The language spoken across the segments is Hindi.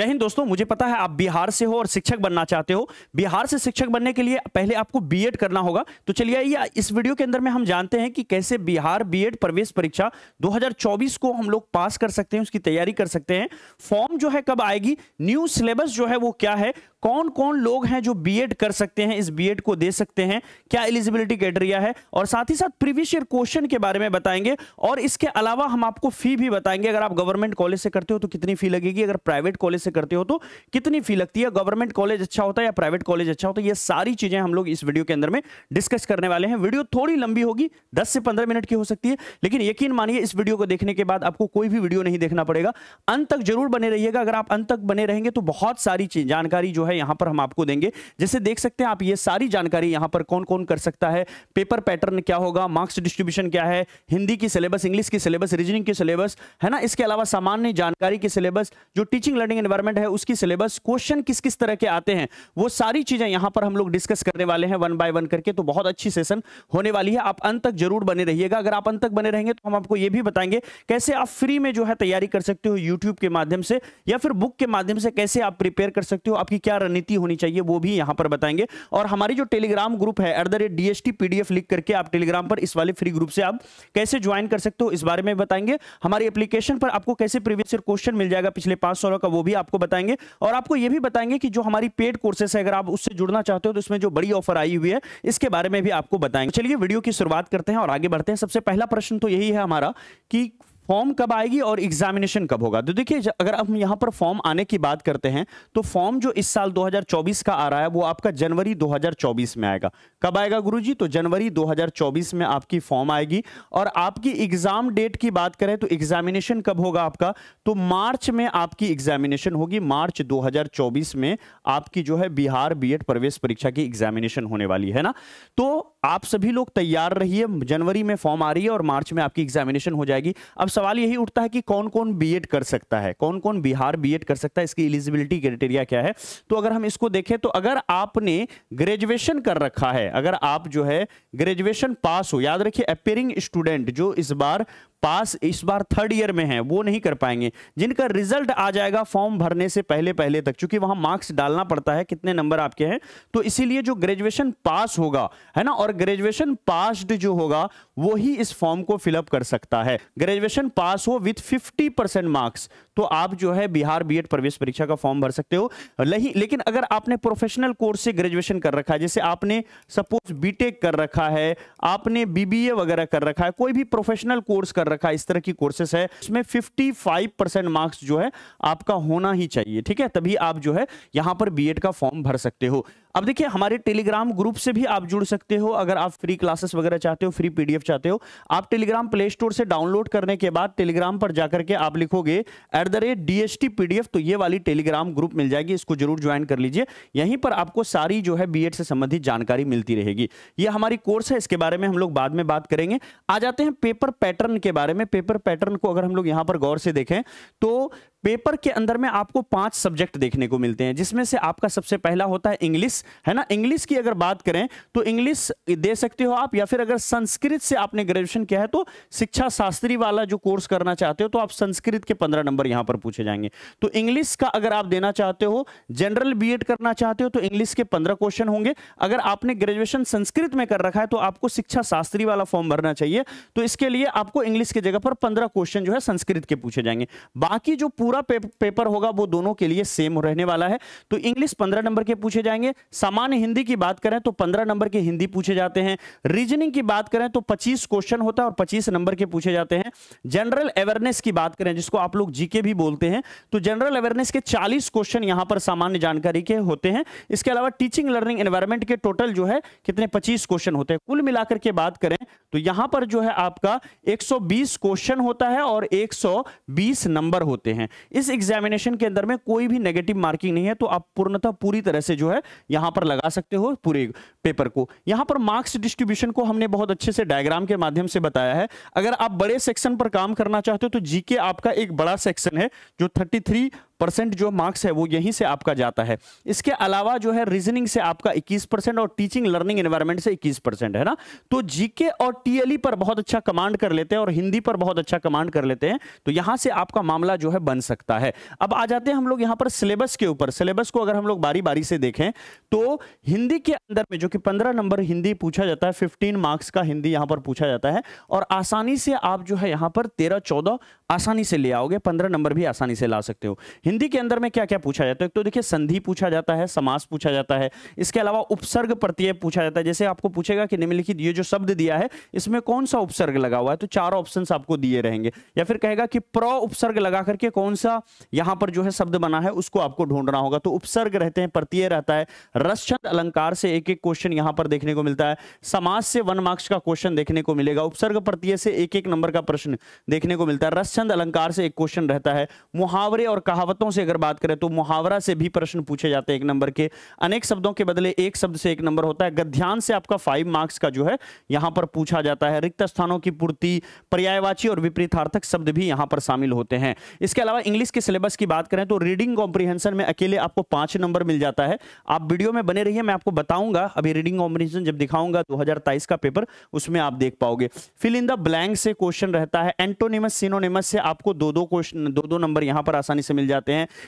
जय हिंद दोस्तों, मुझे पता है आप बिहार से हो और शिक्षक बनना चाहते हो। बिहार से शिक्षक बनने के लिए पहले आपको बीएड करना होगा। तो चलिए आइए, इस वीडियो के अंदर में हम जानते हैं कि कैसे बिहार बीएड प्रवेश परीक्षा 2024 को हम लोग पास कर सकते हैं, उसकी तैयारी कर सकते हैं। फॉर्म जो है कब आएगी? न्यू सिलेबस जो है वो क्या है? कौन कौन लोग हैं जो बीएड कर सकते हैं, इस बीएड को दे सकते हैं? क्या एलिजिबिलिटी क्राइटेरिया है? और साथ ही साथ प्रीवियस ईयर क्वेश्चन के बारे में बताएँगे, और इसके अलावा हम आपको फ़ी भी बताएँगे। अगर आप गवर्नमेंट कॉलेज से करते हो तो कितनी फ़ी लगेगी? अगर प्राइवेट कॉलेज से करते हो तो कितनी फ़ी लगती है? गवर्नमेंट कॉलेज अच्छा होता है या प्राइवेट कॉलेज अच्छा होता है? ये सारी चीज़ें हम लोग इस वीडियो के अंदर में डिस्कस करने वाले हैं। वीडियो थोड़ी लंबी होगी, दस से पंद्रह मिनट की हो सकती है, लेकिन यकीन मानिए, इस वीडियो को देखने के बाद आपको कोई भी वीडियो नहीं देखना पड़ेगा। अंत तक ज़रूर बने रहिएगा। अगर आप अंत तक बने रहेंगे तो बहुत सारी जानकारी जो है यहाँ पर हम आपको देंगे। जैसे देख सकते हैं आप, ये सारी जानकारी यहाँ पर कौन कौन कर सकता है। पेपर पैटर्न क्या होगा, मार्क्स डिस्ट्रीब्यूशन क्या है, हिंदी की सिलेबस, इंग्लिश की सिलेबस, रीजनिंग की सिलेबस, है ना? इसके अलावा सामान्य जानकारी की सिलेबस, जो टीचिंग लर्निंग एनवायरमेंट है, उसकी सिलेबस, क्वेश्चन किस किस तरह के आते हैं, वो सारी चीज़ें यहाँ पर हम लोग डिस्कस करने वाले हैं, वन बाय वन करके तो बहुत अच्छी सेशन होने वाली है। आप अंत तक ज़रूर बने रहिएगा। अगर आप अंत तक बने रहेंगे तो हम आपको ये भी बताएँगे कैसे आप फ्री में जो है तैयारी कर सकते हो यूट्यूब के माध्यम से, या फिर बुक के माध्यम से कैसे आप प्रिपेयर कर सकते हो, आपकी क्या रणनीति होनी चाहिए, वो भी यहाँ पर बताएँगे। और हमारी जो टेलीग्राम ग्रुप है at the rate DST PDF लिख करके आप टेलीग्राम पर इस वाले फ्री ग्रुप से आप कैसे ज्वाइन कर सकते हो, इस बारे में बताएँगे। हमारी एप्लीकेशन पर आपको कैसे प्रीवियस ईयर क्वेश्चन मिल जाएगा, पिछले पाँच सालों का, वो भी आपको बताएँगे। और आपको ये भी बताएँगे कि जो हमारी पेड कोर्सेस है, अगर आप उससे जुड़ना चाहते हो तो इसमें जो बड़ी ऑफ़र आई हुई है, इसके बारे में भी आपको बताएँगे। चलिए वीडियो की शुरुआत करते हैं और आगे बढ़ते हैं। सबसे पहला प्रश्न तो यही है हमारा कि फॉर्म कब आएगी और एग्जामिनेशन कब होगा? तो देखिए अगर हम यहाँ पर फॉर्म आने की बात करते हैं तो फॉर्म जो इस साल 2024 का आ रहा है, वो आपका जनवरी 2024 में आएगा। कब आएगा गुरुजी? तो जनवरी 2024 में आपकी फॉर्म आएगी। और आपकी एग्ज़ाम डेट की बात करें तो एग्जामिनेशन कब होगा आपका? तो मार्च में आपकी एग्जामिनेशन होगी। मार्च 2024 में आपकी जो है बिहार बीएड प्रवेश परीक्षा की एग्जामिनेशन होने वाली है ना? तो आप सभी लोग तैयार रहिए। जनवरी में फॉर्म आ रही है और मार्च में आपकी एग्जामिनेशन हो जाएगी। अब सवाल यही उठता है कि कौन कौन बीएड कर सकता है? कौन कौन बिहार बीएड कर सकता है? इसकी एलिजिबिलिटी क्राइटेरिया क्या है? तो अगर हम इसको देखें तो अगर आपने ग्रेजुएशन कर रखा है, अगर आप जो है ग्रेजुएशन पास हो, याद रखिए अपेयरिंग स्टूडेंट जो इस बार पास इस बार थर्ड ईयर में है, वो नहीं कर पाएँगे। जिनका रिज़ल्ट आ जाएगा फॉर्म भरने से पहले पहले तक, क्योंकि वहाँ मार्क्स डालना पड़ता है, कितने नंबर आपके हैं तो इसीलिए जो ग्रेजुएशन पास होगा, है ना? और ग्रेजुएशन पास्ड जो होगा वो ही इस फॉर्म को फिलअप कर सकता है। ग्रेजुएशन पास हो विथ 50 परसेंट मार्क्स तो आप जो है बिहार बीएड प्रवेश परीक्षा का फॉर्म भर सकते हो। लेकिन अगर आपने प्रोफेशनल कोर्स से ग्रेजुएशन कर रखा है, जैसे आपने सपोज़ बीटेक कर रखा है, आपने बीबीए वगैरह कर रखा है, कोई भी प्रोफेशनल कोर्स कर है इस तरह की कोर्सेस है, इसमें 55 परसेंट मार्क्स जो है, आपका होना ही चाहिए, ठीक है? तभी आप जो है, यहाँ पर बीएड का फॉर्म भर सकते हो। अब देखिए, हमारे टेलीग्राम ग्रुप से भी आप जुड़ सकते हो। अगर आप फ्री क्लासेस वगैरह चाहते हो फ्री पीडीएफ चाहते हो, आप टेलीग्राम प्ले स्टोर से डाउनलोड करने के बाद टेलीग्राम पर जाकर के आप लिखोगे at the rate DST PDF तो ये वाली टेलीग्राम ग्रुप मिल जाएगी। इसको ज़रूर ज्वाइन कर लीजिए। यहीं पर आपको सारी जो है बी से संबंधित जानकारी मिलती रहेगी। ये हमारी कोर्स है, इसके बारे में हम लोग बाद में बात करेंगे। आ जाते हैं पेपर पैटर्न के बारे में। पेपर पैटर्न को अगर हम लोग यहाँ पर गौर से देखें तो पेपर के अंदर में आपको पाँच सब्जेक्ट देखने को मिलते हैं, जिसमें से आपका सबसे पहला होता है इंग्लिश, है ना? इंग्लिश की अगर बात करें तो इंग्लिश दे सकते हो आप, या फिर अगर संस्कृत से आपने ग्रेजुएशन किया है तो शिक्षा शास्त्री वाला जो कोर्स करना चाहते हो तो आप संस्कृत के पंद्रह नंबर यहाँ पर पूछे जाएँगे। तो इंग्लिश का अगर आप देना चाहते हो, जनरल बी करना चाहते हो तो इंग्लिश के पंद्रह क्वेश्चन होंगे। अगर आपने ग्रेजुएशन संस्कृत में कर रखा है तो आपको शिक्षा शास्त्री वाला फॉर्म भरना चाहिए। तो इसके लिए आपको इंग्लिश की जगह पर पंद्रह क्वेश्चन जो है संस्कृत के पूछे जाएँगे। बाकी जो पूरा पे, पेपर होगा वो दोनों के लिए सेम रहने वाला है। तो इंग्लिश पंद्रह नंबर के पूछे जाएँगे। सामान्य हिंदी की बात करें तो पंद्रह नंबर के हिंदी पूछे जाते हैं। रीजनिंग की बात करें तो पच्चीस क्वेश्चन होता है और पच्चीस नंबर के पूछे जाते हैं। जनरल अवेयरनेस की बात करें जिसको आप लोग जीके भी बोलते हैं तो जनरल अवेयरनेस के चालीस क्वेश्चन यहाँ पर सामान्य जानकारी के होते हैं। इसके अलावा टीचिंग लर्निंग एनवायरमेंट के टोटल जो है कितने पच्चीस क्वेश्चन होते हैं। कुल मिलाकर के बात करें तो यहाँ पर जो है आपका 120 क्वेश्चन होता है और 120 नंबर होते हैं। इस एग्जामिनेशन के अंदर में कोई भी नेगेटिव मार्किंग नहीं है तो आप पूर्णतः पूरी तरह से जो है यहाँ पर लगा सकते हो पूरे पेपर को। यहाँ पर मार्क्स डिस्ट्रीब्यूशन को हमने बहुत अच्छे से डायग्राम के माध्यम से बताया है। अगर आप बड़े सेक्शन पर काम करना चाहते हो तो जीके आपका एक बड़ा सेक्शन है, जो 33 परसेंट जो मार्क्स है वो यहीं से आपका जाता है। इसके अलावा जो है रीजनिंग से आपका 21 परसेंट और टीचिंग लर्निंग एनवायरमेंट से 21 परसेंट, है ना? तो जीके और टीएलई पर बहुत अच्छा कमांड कर लेते हैं और हिंदी पर बहुत अच्छा कमांड कर लेते हैं तो यहाँ से आपका मामला जो है बन सकता है। अब आ जाते हैं हम लोग यहाँ पर सिलेबस के ऊपर। सिलेबस को अगर हम लोग बारी बारी से देखें तो हिंदी के अंदर में जो कि पंद्रह नंबर हिंदी पूछा जाता है फिफ्टीन मार्क्स का हिंदी यहाँ पर पूछा जाता है, और आसानी से आप जो है यहाँ पर तेरह चौदह आसानी से ले आओगे, पंद्रह नंबर भी आसानी से ला सकते हो। हिंदी के अंदर में क्या क्या पूछा जाता है? तो देखिए, संधि पूछा जाता है, समास पूछा जाता है, इसके अलावा उपसर्ग प्रत्यय पूछा जाता है। जैसे आपको पूछेगा कि निम्नलिखित ये जो शब्द दिया है, इसमें कौन सा उपसर्ग लगा हुआ है? तो चार ऑप्शन आपको दिए रहेंगे। या फिर कहेगा कि प्र उपसर्ग लगा करके कौन सा यहाँ पर जो है शब्द बना है, उसको आपको ढूंढना होगा। तो उपसर्ग रहते हैं, प्रत्यय रहता है। रसचंद अलंकार से एक एक क्वेश्चन यहाँ पर देखने को मिलता है। समास से वन मार्क्स का क्वेश्चन देखने को मिलेगा। उपसर्ग प्रत्यय से एक एक नंबर का प्रश्न देखने को मिलता है। रसचंद अलंकार से एक क्वेश्चन रहता है। मुहावरे और कहावतों से अगर बात करें तो मुहावरा से भी प्रश्न पूछे जाते हैं एक नंबर के। अनेक शब्दों के बदले एक शब्द से एक नंबर होता है। गद्यांश से आपका फाइव मार्क्स का जो है, यहाँ पर पूछा जाता है। रिक्त स्थानों की पूर्ति, पर्यायवाची और विपरीतार्थक शब्द भी यहाँ पर शामिल होते हैं। इसके अलावा इंग्लिश के सिलेबस की बात करें तो रीडिंग कॉम्प्रीहेंशन में अकेले आपको पाँच नंबर मिल जाता है। आप वीडियो में बने रहिए, मैं आपको बताऊँगा। अभी रीडिंग कॉम्प्रीहेंशन जब दिखाऊँगा 2023 का पेपर उसमें आप देख पाओगे। फिल इन द ब्लैंक से क्वेश्चन रहता है। एंटोनिमस सिनोनिमस से आपको दो दो क्वेश्चन दो दो नंबर यहाँ पर आसानी से मिल जाते हैं।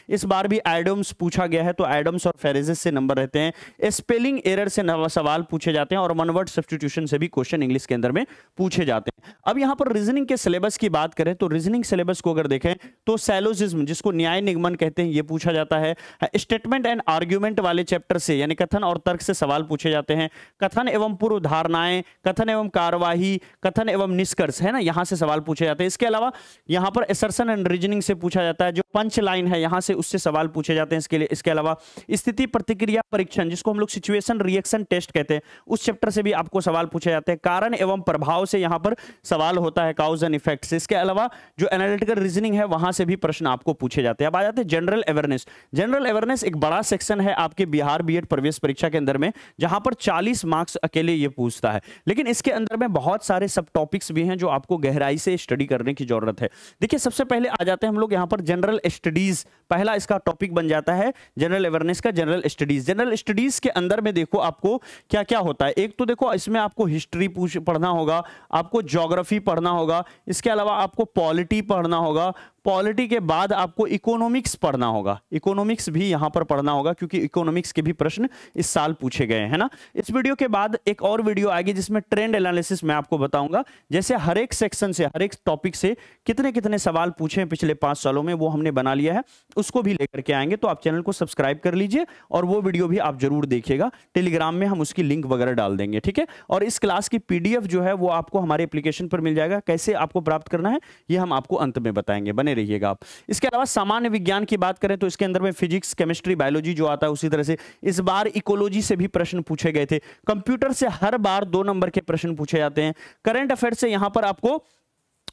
इस बार भी एडम्स पूछा गया है तो एडम्स और फेरेजेस से नंबर रहते हैं। स्पेलिंग एरर से सवाल पूछे जाते हैं और वन वर्ड सब्सटीट्यूशन से भी क्वेश्चन इंग्लिश के अंदर में पूछे जाते हैं। अब यहाँ पर रीजनिंग के सिलेबस की बात करें तो रीजनिंग सिलेबस को अगर देखें तो सैलोजिज्म, जिसको न्याय निगमन कहते हैं, ये पूछा जाता है। स्टेटमेंट एंड आर्ग्यूमेंट वाले चैप्टर से, यानी कथन और तर्क से सवाल पूछे जाते हैं। कथन एवं पूर्व धारणाएँ, कथन एवं कार्यवाही, कथन एवं निष्कर्ष, है ना? यहाँ से सवाल पूछे जाते हैं। इसके अलावा यहाँ पर एसरसन एंड रीजनिंग से पूछा जाता है, जो पंच लाइन है, यहाँ से उससे सवाल पूछे जाते हैं, इसके लिए, इसके अलावा स्थिति प्रतिक्रिया परीक्षण, जिसको हम लोग सिचुएशन रिएक्शन टेस्ट कहते हैं, उस चैप्टर से भी आपको सवाल पूछे जाते हैं। कारण एवं प्रभाव से यहाँ पर सवाल होता है काउज एंड इफेक्ट्स इसके अलावा जो एनालिटिकल रीजनिंग है, वहाँ से भी प्रश्न आपको पूछे जाते हैं। अब आ जाते हैं जनरल अवेयरनेस जनरल अवेयरनेस एक बड़ा सेक्शन है आपके बिहार बीएड प्रवेश परीक्षा के अंदर में, जहाँ पर 40 मार्क्स अकेले ये पूछता है। लेकिन इसके अंदर में बहुत सारे सब टॉपिक्स भी हैं, जो आपको गहराई से स्टडी करने की ज़रूरत है। देखिए, सबसे पहले आ जाते हैं हम लोग यहाँ पर जनरल स्टडीज़ पहला इसका टॉपिक बन जाता है जनरल अवेयरनेस का जनरल स्टडीज़ जनरल स्टडीज़ के अंदर में देखो आपको क्या क्या होता है। एक तो देखो, इसमें आपको हिस्ट्री पढ़ना होगा, आपको ज्योग्राफी पढ़ना होगा, इसके अलावा आपको पॉलिटी पढ़ना होगा पॉलिटी के बाद आपको इकोनॉमिक्स पढ़ना होगा। इकोनॉमिक्स भी यहाँ पर पढ़ना होगा, क्योंकि इकोनॉमिक्स के भी प्रश्न इस साल पूछे गए हैं ना? इस वीडियो के बाद एक और वीडियो आएगी जिसमें ट्रेंड एनालिसिस मैं आपको बताऊँगा। जैसे हर एक सेक्शन से, हर एक टॉपिक से कितने कितने सवाल पूछे पिछले पाँच सालों में, वो हमने बना लिया है। उसको भी लेकर के आएँगे तो आप चैनल को सब्सक्राइब कर लीजिए और वो वीडियो भी आप ज़रूर देखिएगा। टेलीग्राम में हम उसकी लिंक वगैरह डाल देंगे, ठीक है? और इस क्लास की पीडीएफ जो है, वो आपको हमारे एप्लीकेशन पर मिल जाएगा। कैसे आपको प्राप्त करना है, ये हम आपको अंत में बताएँगे। बने रहिएगा आप। इसके अलावा सामान्य विज्ञान की बात करें तो इसके अंदर में फिजिक्स, केमिस्ट्री, बायोलॉजी जो आता है उसी तरह से इस बार इकोलॉजी से भी प्रश्न पूछे गए थे। कंप्यूटर से हर बार दो नंबर के प्रश्न पूछे जाते हैं। करंट अफेयर से यहाँ पर आपको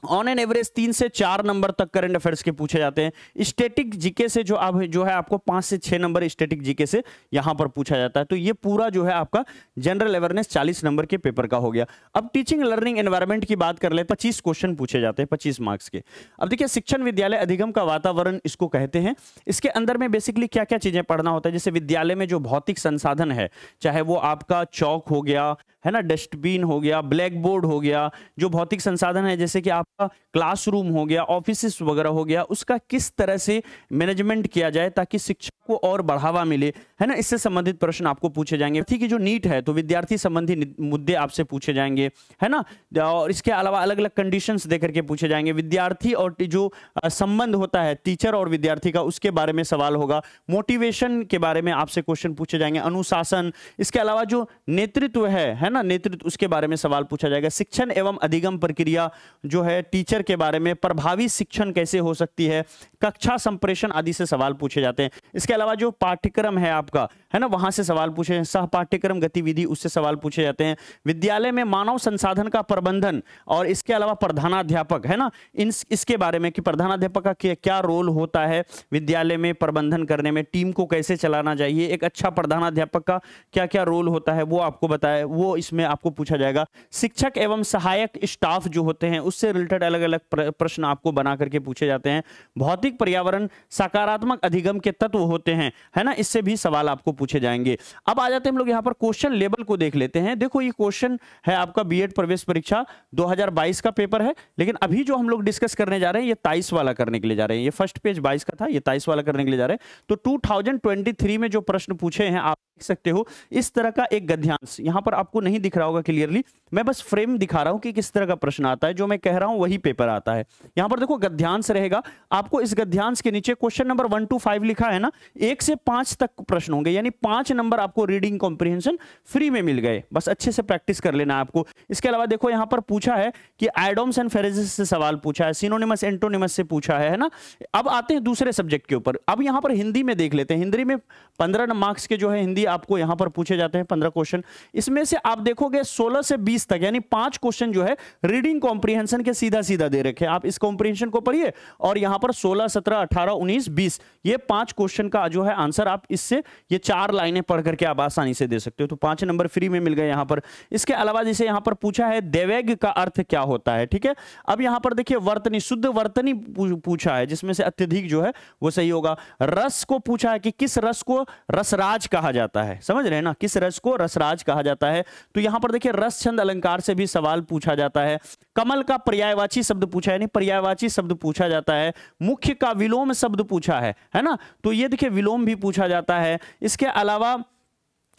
ऑन एन एवरेज तीन से चार नंबर तक करंट अफेयर्स के पूछे जाते हैं। स्टेटिक जीके से जो आप जो है आपको पाँच से छह नंबर स्टेटिक जीके से यहाँ पर पूछा जाता है। तो ये पूरा जो है आपका जनरल अवेयरनेस चालीस नंबर के पेपर का हो गया। अब टीचिंग लर्निंग एनवायरमेंट की बात कर ले, पच्चीस क्वेश्चन पूछे जाते हैं, पच्चीस मार्क्स के। अब देखिए, शिक्षण विद्यालय अधिगम का वातावरण इसको कहते हैं। इसके अंदर में बेसिकली क्या क्या चीज़ें पढ़ना होता है? जैसे विद्यालय में जो भौतिक संसाधन है, चाहे वो आपका चौक हो गया है ना डस्टबिन हो गया ब्लैक बोर्ड हो गया, जो भौतिक संसाधन है, जैसे कि आपका क्लासरूम हो गया ऑफ़िस वगैरह हो गया, उसका किस तरह से मैनेजमेंट किया जाए ताकि शिक्षा को और बढ़ावा मिले, है ना? इससे संबंधित प्रश्न आपको पूछे जाएँगे। ठीक है, जो नीट है तो विद्यार्थी संबंधी मुद्दे आपसे पूछे जाएँगे, है ना? और इसके अलावा अलग अलग कंडीशंस देकर के पूछे जाएँगे। विद्यार्थी और जो संबंध होता है टीचर और विद्यार्थी का, उसके बारे में सवाल होगा। मोटिवेशन के बारे में आपसे क्वेश्चन पूछे जाएँगे। अनुशासन, इसके अलावा जो नेतृत्व है है ना? नेतृत्व, उसके बारे में सवाल पूछा जाएगा। शिक्षण एवं अधिगम प्रक्रिया जो है टीचर के बारे में प्रभावी शिक्षण कैसे हो सकती है? कक्षा संप्रेषण आदि से सवाल पूछे जाते हैं। इसके अलावा जो पाठ्यक्रम है आपका, है ना, वहाँ से सवाल पूछे सह पाठ्यक्रम गतिविधि, उससे सवाल पूछे जाते हैं। विद्यालय में मानव संसाधन का प्रबंधन और इसके अलावा प्रधानाध्यापक, है ना, इन इसके बारे में कि प्रधानाध्यापक का क्या रोल होता है विद्यालय में प्रबंधन करने में, टीम को कैसे चलाना चाहिए, एक अच्छा प्रधानाध्यापक का क्या क्या रोल होता है, वो आपको बताया वो इसमें आपको पूछा जाएगा। शिक्षक एवं सहायक स्टाफ जो होते हैं, उससे रिलेटेड अलग अलग प्रश्न आपको बना करके पूछे जाते हैं। भौतिक पर्यावरण, सकारात्मक अधिगम के तत्व होते हैं, है ना? इससे भी सवाल आपको पूछे जाएँगे। अब आ जाते हैं हम लोग यहाँ पर क्वेश्चन लेवल को देख लेते हैं। देखो, ये क्वेश्चन है आपका बीएड प्रवेश परीक्षा 2022 का पेपर है, लेकिन अभी जो हम लोग डिस्कस करने जा रहे हैं, ये ताइस वाला करने के लिए जा रहे हैं। ये फ़र्स्ट पेज बाईस का था, ये ताइस वाला करने के लिए जा रहे हैं। तो टू में जो प्रश्न पूछे हैं, आप देख सकते हो, इस तरह का एक गद्यांश। यहाँ पर आपको नहीं दिख रहा होगा क्लियरली। मैं बस फ्रेम दिखा रहा हूँ कि किस तरह का प्रश्न आता है, जो मैं कह रहा हूँ, वही पेपर आता है। यहाँ पर देखो, गद्यांश रहेगा। आपको इस गद्यांश के नीचे question number one two five लिखा है ना? एक से पाँच तक प्रश्न होंगे, यानी पाँच नंबर आपको रीडिंग कॉम्प्रिहेंशन फ्री में मिल गए। बस अच्छे से प्रैक्टिस कर लेना आपको। इसके अलावा देखो, यहाँ पर पूछा है कि आइडोम्स एंड फेरेजिस से सवाल पूछा है सिनोनिमस एंटोनिमस से पूछा है ना? अब आते हैं दूसरे सब्जेक्ट के ऊपर। अब यहाँ पर हिंदी में देख लेते हैं। हिंदी में पंद्रह मार्क्स के जो है हिंदी आपको यहाँ पर पूछे जाते हैं, पंद्रह क्वेश्चन इसमें से आप देखोगे सोलह से बीस तक, यानी पाँच क्वेश्चन जो है रीडिंग कॉम्प्रीहेंशन के सीधा सीधा दे रखे आप इस कॉम्प्रीहेंशन को पढ़िए और यहाँ पर सोलह, सत्रह, अठारह, उन्नीस, बीस, ये पाँच क्वेश्चन का जो है आंसर आप इससे ये चार लाइनें पढ़ करके आप आसानी से दे सकते हो। तो पाँच नंबर फ्री में मिल गए यहाँ पर। इसके अलावा जैसे यहाँ पर पूछा है, देवेग का अर्थ क्या होता है? ठीक है? अब यहाँ पर देखिए, वर्तनी, शुद्ध वर्तनी पूछा है, जिसमें से अत्यधिक जो है वो सही होगा। रस को पूछा है कि किस रस को रसराज कहा जाता है? समझ रहे ना? किस रस को रसराज कहा जाता है? तो यहाँ पर देखिए, रस छंद अलंकार से भी सवाल पूछा जाता है। कमल का पर्यायवाची शब्द पूछा है नहीं पर्यायवाची शब्द पूछा जाता है। मुख्य का विलोम शब्द पूछा है है ना? तो ये देखिए विलोम भी पूछा जाता है। इसके अलावा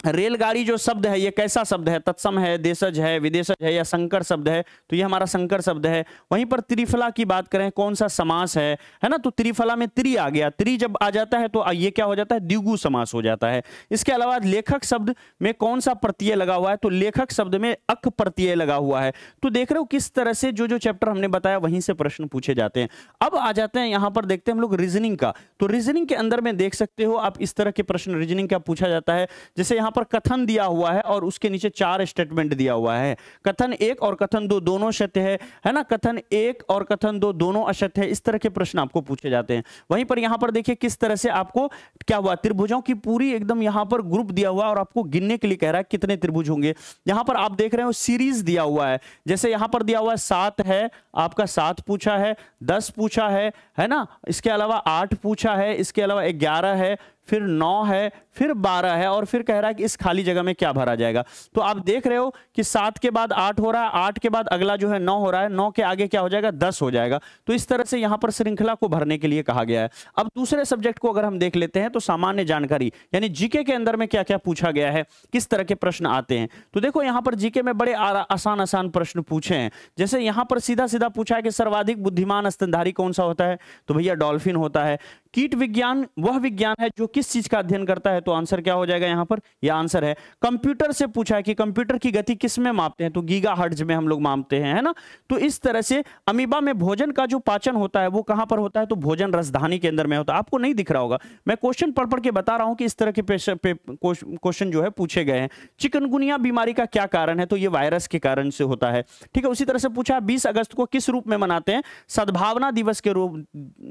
रेलगाड़ी जो शब्द है, ये कैसा शब्द है? तत्सम है, देशज है, विदेशज है या संकर शब्द है? तो ये हमारा संकर शब्द है। वहीं पर त्रिफला की बात करें, कौन सा समास है? है ना? तो त्रिफला में त्रि आ गया। त्रि जब आ जाता है तो ये क्या हो जाता है? द्विगु समास हो जाता है। इसके अलावा लेखक शब्द में कौन सा प्रत्यय लगा हुआ है? तो लेखक शब्द में अक प्रत्यय लगा हुआ है। तो देख रहे हो किस तरह से जो जो चैप्टर हमने बताया, वहीं से प्रश्न पूछे जाते हैं। अब आ जाते हैं, यहाँ पर देखते हैं हम लोग रीजनिंग का। तो रीजनिंग के अंदर में देख सकते हो, आप इस तरह के प्रश्न रीजनिंग का पूछा जाता है। जैसे यहाँ पर कथन दिया हुआ है और उसके नीचे चार स्टेटमेंट दिया हुआ है। कथन एक और कथन दो दोनों सत्य है है ना? कथन एक और कथन दो दोनों असत्य है। इस तरह के प्रश्न आपको पूछे जाते हैं। वहीं पर यहाँ पर देखिए किस तरह से आपको क्या हुआ? त्रिभुजों की पूरी एकदम यहाँ पर ग्रुप दिया हुआ और आपको गिनने के लिए कह रहा है कितने त्रिभुज होंगे। यहाँ पर आप देख रहे हो सीरीज़ दिया हुआ है। जैसे यहाँ पर दिया हुआ है सात है, आपका सात पूछा है, दस पूछा है है ना? इसके अलावा आठ पूछा है, इसके अलावा ग्यारह है फिर नौ है, फिर बारह है और फिर कह रहा है कि इस खाली जगह में क्या भरा जाएगा। तो आप देख रहे हो कि सात के बाद आठ हो रहा है, आठ के बाद अगला जो है नौ हो रहा है, नौ के आगे क्या हो जाएगा? दस हो जाएगा। तो इस तरह से यहाँ पर श्रृंखला को भरने के लिए कहा गया है। अब दूसरे सब्जेक्ट को अगर हम देख लेते हैं तो सामान्य जानकारी, यानी जीके के अंदर में क्या क्या पूछा गया है, किस तरह के प्रश्न आते हैं। तो देखो यहाँ पर जीके में बड़े आसान आसान प्रश्न पूछे हैं। जैसे यहाँ पर सीधा सीधा पूछा है कि सर्वाधिक बुद्धिमान स्तनधारी कौन सा होता है? तो भैया डॉल्फिन होता है। कीट विज्ञान, वह विज्ञान है जो किस चीज़ का अध्ययन करता है? तो आंसर क्या हो जाएगा यहाँ पर? यह आंसर है, कंप्यूटर से पूछा है कि कंप्यूटर की गति किसमें मापते हैं? तो गीगा हर्ट्ज में हम लोग मापते हैं, है ना? तो इस तरह से अमीबा में भोजन का जो पाचन होता है, वो कहाँ पर होता है? तो भोजन रसधानी के अंदर में होता है। आपको नहीं दिख रहा होगा। मैं क्वेश्चन पढ़ पढ़ के बता रहा हूँ कि इस तरह के क्वेश्चन जो है पूछे गए हैं। चिकनगुनिया बीमारी का क्या कारण है? तो ये वायरस के कारण से होता है। ठीक है, उसी तरह से पूछा बीस अगस्त को किस रूप में मनाते हैं? सद्भावना दिवस के रूप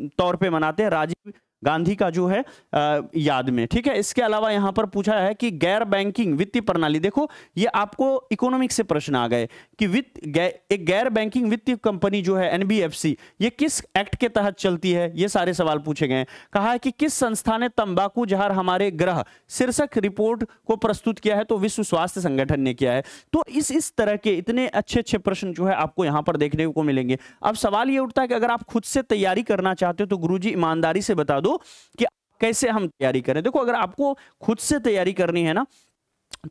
तौर पे मनाते हैं। राजीव गांधी का जो है आ, याद में। ठीक है इसके अलावा यहाँ पर पूछा है कि गैर बैंकिंग वित्तीय प्रणाली देखो ये आपको इकोनॉमिक से प्रश्न आ गए कि वित्त एक गैर बैंकिंग वित्तीय कंपनी जो है एनबीएफसी ये किस एक्ट के तहत चलती है? ये सारे सवाल पूछे गए कहा है कि किस संस्था ने तंबाकू जहर हमारे ग्रह शीर्षक रिपोर्ट को प्रस्तुत किया है तो विश्व स्वास्थ्य संगठन ने किया है। तो इस इस तरह के इतने अच्छे अच्छे प्रश्न जो है आपको यहाँ पर देखने को मिलेंगे। अब सवाल ये उठता है कि अगर आप खुद से तैयारी करना चाहते हो तो गुरु ईमानदारी से बता दो कि कैसे हम तैयारी करें? देखो, अगर आपको खुद से तैयारी करनी है ना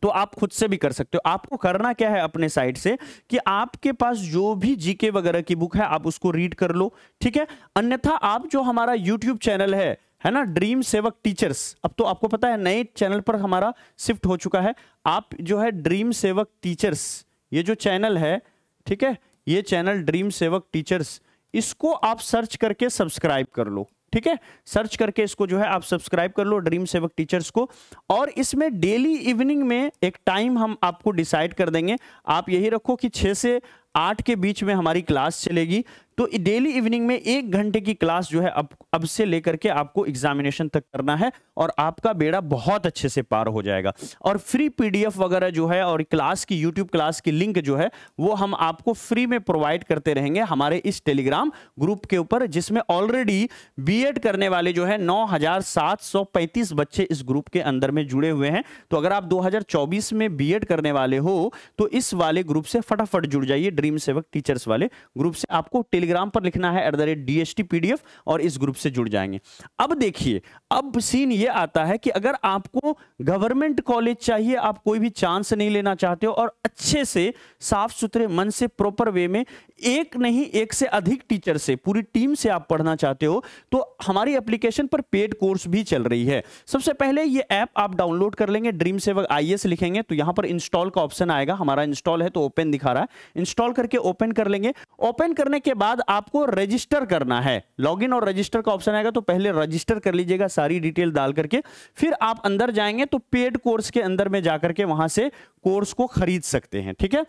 तो आप खुद से भी कर सकते हो। आपको करना क्या है अपने साइड से कि आपके पास जो भी जीके वगैरह की बुक है, आप उसको रीड कर लो, ठीक है? अन्यथा आप जो हमारा यूट्यूब चैनल है है ना, ड्रीम सेवक टीचर्स, अब तो आपको पता है, नए चैनल पर हमारा शिफ्ट हो चुका है। आप जो है ड्रीम सेवक टीचर्स, ये जो चैनल है, ठीक है? ये चैनल ड्रीम सेवक टीचर्स, इसको आप सर्च करके सब्सक्राइब कर लो। ठीक है? सर्च करके इसको जो है आप सब्सक्राइब कर लो ड्रीम सेवक टीचर्स को। और इसमें डेली इवनिंग में एक टाइम हम आपको डिसाइड कर देंगे। आप यही रखो कि छह से आठ के बीच में हमारी क्लास चलेगी। तो डेली इवनिंग में एक घंटे की क्लास जो है अब अब से लेकर के आपको एग्जामिनेशन तक करना है और आपका बेड़ा बहुत अच्छे से पार हो जाएगा। और फ्री पीडीएफ वगैरह जो है और क्लास की यूट्यूब क्लास की लिंक जो है, वो हम आपको फ्री में प्रोवाइड करते रहेंगे हमारे इस टेलीग्राम ग्रुप के ऊपर, जिसमें ऑलरेडी बीएड करने वाले जो है नौ हज़ार सात सौ पैंतीस बच्चे इस ग्रुप के अंदर में जुड़े हुए हैं। तो अगर आप दो हज़ार चौबीस में बी करने वाले हो तो इस वाले ग्रुप से फटाफट जुड़ जाइए ड्रीम सेवक टीचर्स वाले ग्रुप से आपको टेलीग्राम पर लिखना है एट द और इस ग्रुप से जुड़ जाएँगे। अब देखिए, अब सीन ये आता है कि अगर आपको गवर्नमेंट कॉलेज चाहिए, आप कोई भी चांस नहीं लेना चाहते हो और अच्छे से साफ़ सुथरे मन से प्रॉपर वे में एक नहीं, एक से अधिक टीचर से, पूरी टीम से आप पढ़ना चाहते हो तो हमारी एप्लीकेशन पर पेड कोर्स भी चल रही है। सबसे पहले ये ऐप आप डाउनलोड कर लेंगे ड्रीम सेवक आईएस लिखेंगे तो यहाँ पर इंस्टॉल का ऑप्शन आएगा, हमारा इंस्टॉल है तो ओपन दिखा रहा है। इंस्टॉल करके ओपन कर लेंगे। ओपन करने के बाद आपको रजिस्टर करना है। लॉगिन और रजिस्टर का ऑप्शन आएगा तो पहले रजिस्टर कर लीजिएगा सारी डिटेल डाल करके, फिर आप अंदर जाएँगे तो पेड कोर्स के अंदर में जाकर के वहाँ से कोर्स को खरीद सकते हैं, ठीक है?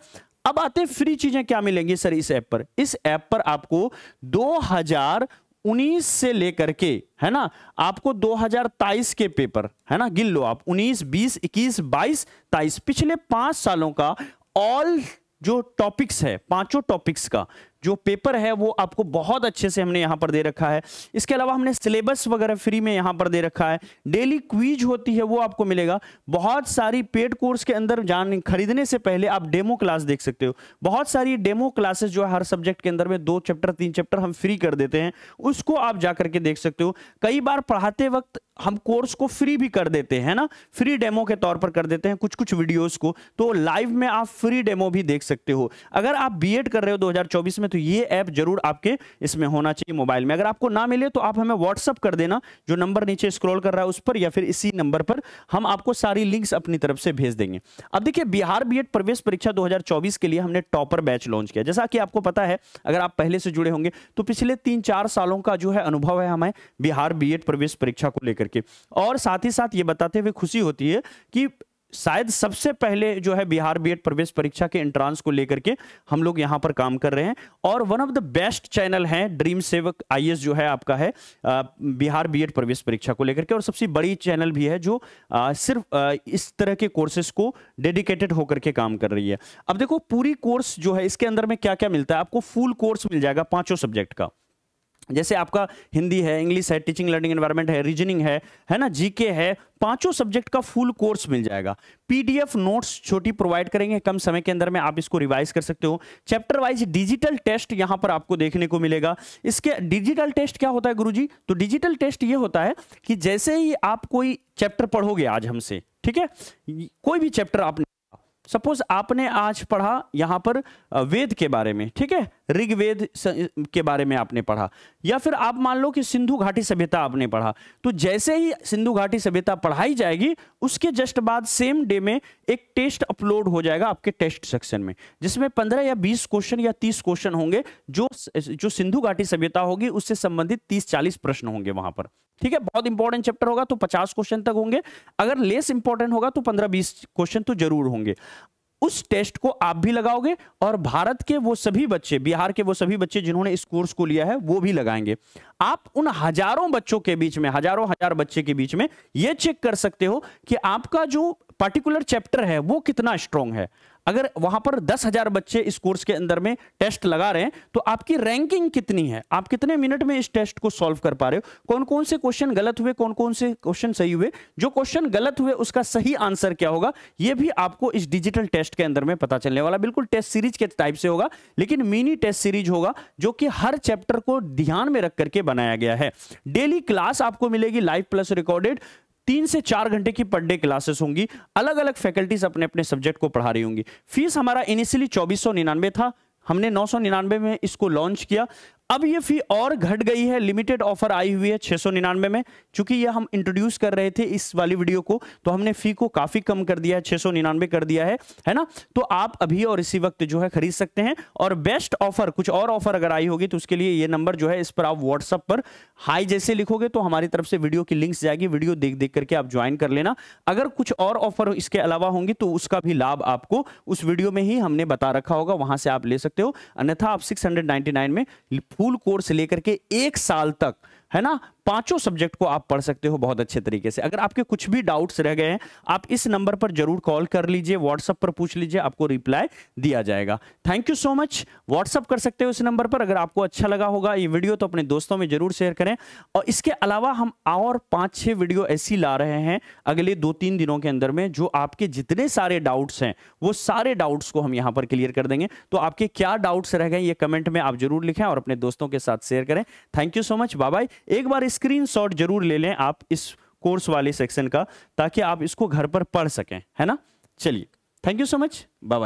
अब आते हैं फ्री चीज़ें क्या मिलेंगी सर इस ऐप पर? इस ऐप पर आपको 2019 से लेकर के, है ना, आपको 2023 के पेपर है ना, गिन लो आप 19 20 21 22 23 पिछले पाँच सालों का ऑल जो टॉपिक्स है, पाँचों टॉपिक्स का जो पेपर है वो आपको बहुत अच्छे से हमने यहाँ पर दे रखा है। इसके अलावा हमने सिलेबस वगैरह फ्री में यहाँ पर दे रखा है। डेली क्वीज होती है वो आपको मिलेगा। बहुत सारी पेड कोर्स के अंदर जान खरीदने से पहले आप डेमो क्लास देख सकते हो। बहुत सारी डेमो क्लासेस जो है हर सब्जेक्ट के अंदर में दो चैप्टर, तीन चैप्टर हम फ्री कर देते हैं। उसको आप जाकर के देख सकते हो। कई बार पढ़ाते वक्त हम कोर्स को फ्री भी कर देते हैं ना? फ्री डेमो के तौर पर कर देते हैं कुछ कुछ वीडियोस को। तो लाइव में आप फ्री डेमो भी देख सकते हो। अगर आप बीएड कर रहे हो 2024 में तो ये ऐप ज़रूर आपके इसमें होना चाहिए मोबाइल में। अगर आपको ना मिले तो आप हमें व्हाट्सअप कर देना, जो नंबर नीचे स्क्रॉल कर रहा है उस पर या फिर इसी नंबर पर हम आपको सारी लिंक्स अपनी तरफ़ से भेज देंगे। अब देखिए, बिहार बी प्रवेश परीक्षा दो हज़ार चौबीस के लिए हमने टॉपर बैच लॉन्च किया। जैसा कि आपको पता है, अगर आप पहले से जुड़े होंगे तो पिछले तीन चार सालों का जो है अनुभव है हमें बिहार बी प्रवेश परीक्षा को लेकर के। और साथ ही साथ ये बताते हुए खुशी होती है कि शायद सबसे पहले जो है बिहार बीएड प्रवेश परीक्षा के एंट्रांस को लेकर के हम लोग यहाँ पर काम कर रहे हैं। और one of the best channel है ड्रीम सेवक आईएएस जो है आपका है बिहार बीएड प्रवेश परीक्षा को लेकर के। और सबसे बड़ी चैनल भी है जो सिर्फ़ इस तरह के कोर्सेज को डेडिकेटेड होकर के काम कर रही है। अब देखो, पूरी कोर्स जो है, इसके अंदर में क्या क्या मिलता है? आपको फुल कोर्स मिल जाएगा पाँचों सब्जेक्ट का। जैसे आपका हिंदी है, इंग्लिश है टीचिंग लर्निंग एनवायरनमेंट है रीजनिंग है है ना? जीके है, पाँचों सब्जेक्ट का फुल कोर्स मिल जाएगा। पीडीएफ नोट्स छोटी प्रोवाइड करेंगे, कम समय के अंदर में आप इसको रिवाइज कर सकते हो। चैप्टर वाइज डिजिटल टेस्ट यहाँ पर आपको देखने को मिलेगा। इसके डिजिटल टेस्ट क्या होता है गुरुजी? तो डिजिटल टेस्ट ये होता है कि जैसे ही आप कोई चैप्टर पढ़ोगे आज हमसे, ठीक है? कोई भी चैप्टर आपने सपोज़ आपने आज पढ़ा यहाँ पर वेद के बारे में, ठीक है? ऋग्वेद के बारे में आपने पढ़ा, या फिर आप मान लो कि सिंधु घाटी सभ्यता आपने पढ़ा तो जैसे ही सिंधु घाटी सभ्यता पढ़ाई जाएगी, उसके जस्ट बाद सेम डे में एक टेस्ट अपलोड हो जाएगा आपके टेस्ट सेक्शन में, जिसमें पंद्रह या बीस क्वेश्चन या तीस क्वेश्चन होंगे, जो जो सिंधु घाटी सभ्यता होगी, उससे संबंधित तीस चालीस प्रश्न होंगे वहाँ पर। ठीक है? बहुत इंपॉर्टेंट चैप्टर होगा तो पचास क्वेश्चन तक होंगे, अगर लेस इंपॉर्टेंट होगा तो पंद्रह बीस क्वेश्चन तो ज़रूर होंगे। उस टेस्ट को आप भी लगाओगे और भारत के वो सभी बच्चे, बिहार के वो सभी बच्चे जिन्होंने इस कोर्स को लिया है, वो भी लगाएँगे। आप उन हज़ारों बच्चों के बीच में, हज़ारों हज़ार बच्चे के बीच में ये चेक कर सकते हो कि आपका जो पर्टिकुलर चैप्टर है, वो कितना स्ट्रांग है। अगर वहाँ पर दस हज़ार बच्चे इस कोर्स के अंदर में टेस्ट लगा रहे हैं तो आपकी रैंकिंग कितनी है? आप कितने मिनट में इस टेस्ट को सॉल्व कर पा रहे हो? कौन कौन से क्वेश्चन गलत हुए कौन कौन से क्वेश्चन सही हुए? जो क्वेश्चन गलत हुए, उसका सही आंसर क्या होगा? यह भी आपको इस डिजिटल टेस्ट के अंदर में पता चलने वाला। बिल्कुल टेस्ट सीरीज़ के टाइप से होगा, लेकिन मिनी टेस्ट सीरीज़ होगा, जो कि हर चैप्टर को ध्यान में रख करके बनाया गया है। डेली क्लास आपको मिलेगी, लाइव प्लस रिकॉर्डेड। तीन से चार घंटे की पर डे क्लासेस होंगी। अलग अलग फैकल्टीज अपने अपने सब्जेक्ट को पढ़ा रही होंगी। फ़ीस हमारा इनिशियली चौबीस था। हमने नौ सौ निन्यानबे में इसको लॉन्च किया। अब ये फ़ी और घट गई है। लिमिटेड ऑफ़र आई हुई है छह सौ निन्यानवे में। चूँकि ये हम इंट्रोड्यूस कर रहे थे इस वाली वीडियो को तो हमने फ़ी को काफ़ी कम कर दिया है, छह सौ निन्यानवे कर दिया है है ना? तो आप अभी और इसी वक्त जो है खरीद सकते हैं। और बेस्ट ऑफ़र कुछ और ऑफ़र अगर आई होगी तो उसके लिए ये नंबर जो है, इस पर आप व्हाट्सअप पर हाई जैसे लिखोगे तो हमारी तरफ़ से वीडियो की लिंक्स जाएगी। वीडियो देख देख करके आप ज्वाइन कर लेना। अगर कुछ और ऑफ़र इसके अलावा होंगी तो उसका भी लाभ आपको उस वीडियो में ही हमने बता रखा होगा। वहाँ से आप ले सकते हो। अन्यथा आप सिक्स में फुल कोर्स लेकर के एक साल तक है ना? पाँचों सब्जेक्ट को आप पढ़ सकते हो बहुत अच्छे तरीके से। अगर आपके कुछ भी डाउट्स रह गए हैं, आप इस नंबर पर ज़रूर कॉल कर लीजिए व्हाट्सएप पर पूछ लीजिए, आपको रिप्लाई दिया जाएगा। Thank you so much WhatsApp कर सकते हो इस नंबर पर, अगर आपको अच्छा लगा होगा ये वीडियो तो अपने दोस्तों में ज़रूर शेयर करें। और इसके अलावा हम और पाँच छह वीडियो ऐसी ला रहे हैं अगले दो तीन दिनों के अंदर में, जो आपके जितने सारे डाउट्स हैं, वो सारे डाउट्स को हम यहाँ पर क्लियर कर देंगे। तो आपके क्या डाउट्स रह गए, ये कमेंट में आप ज़रूर लिखें और अपने दोस्तों के साथ शेयर करें। Thank you so much bye एक बार स्क्रीन ज़रूर ले लें आप इस कोर्स वाले सेक्शन का, ताकि आप इसको घर पर पढ़ सकें, है ना? चलिए thank you so much bye